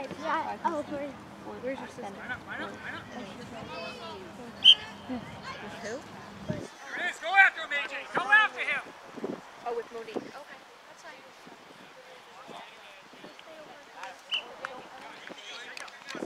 Yeah. brought over. Where's your sister? Why not? Why not? Why not?